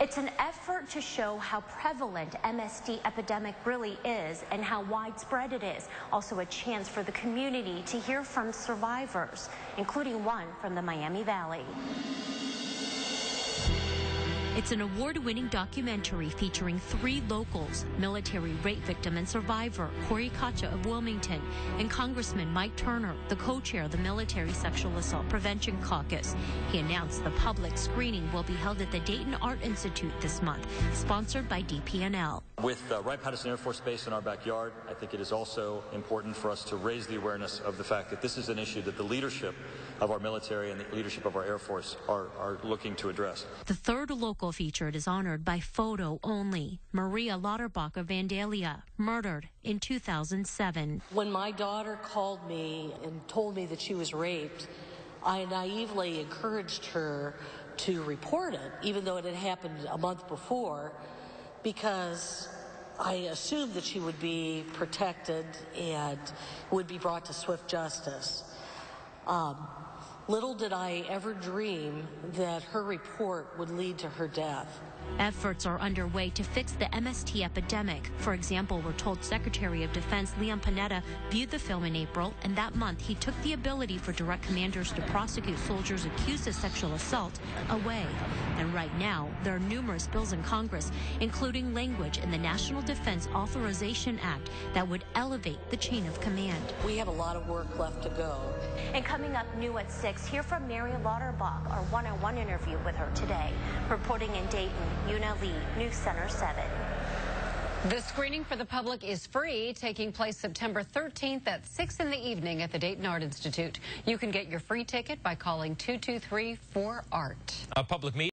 It's an effort to show how prevalent MST epidemic really is and how widespread it is. Also a chance for the community to hear from survivors, including one from the Miami Valley. It's an award-winning documentary featuring three locals, military rape victim and survivor Kori Cioca of Wilmington, and Congressman Mike Turner, the co-chair of the Military Sexual Assault Prevention Caucus. He announced the public screening will be held at the Dayton Art Institute this month, sponsored by DPNL. With uh, Wright-Patterson Air Force Base in our backyard, I think it is also important for us to raise the awareness of the fact that this is an issue that the leadership of our military and the leadership of our Air Force are, are looking to address. The third local featured is honored by photo only. Maria Lauterbach of Vandalia, murdered in 2007. When my daughter called me and told me that she was raped, I naively encouraged her to report it, even though it had happened a month before, because I assumed that she would be protected and would be brought to swift justice. Um, Little did I ever dream that her report would lead to her death. Efforts are underway to fix the MST epidemic. For example, we're told Secretary of Defense Leon Panetta viewed the film in April, and that month he took the ability for direct commanders to prosecute soldiers accused of sexual assault away. And right now, there are numerous bills in Congress, including language in the National Defense Authorization Act that would elevate the chain of command. We have a lot of work left to go. And coming up new at 6, hear from Mary Lauterbach, our one-on-one interview with her today. Reporting in Dayton, Yuna Lee, News Center 7. The screening for the public is free, taking place September 13th at 6 in the evening at the Dayton Art Institute. You can get your free ticket by calling 223-4ART. A public meeting.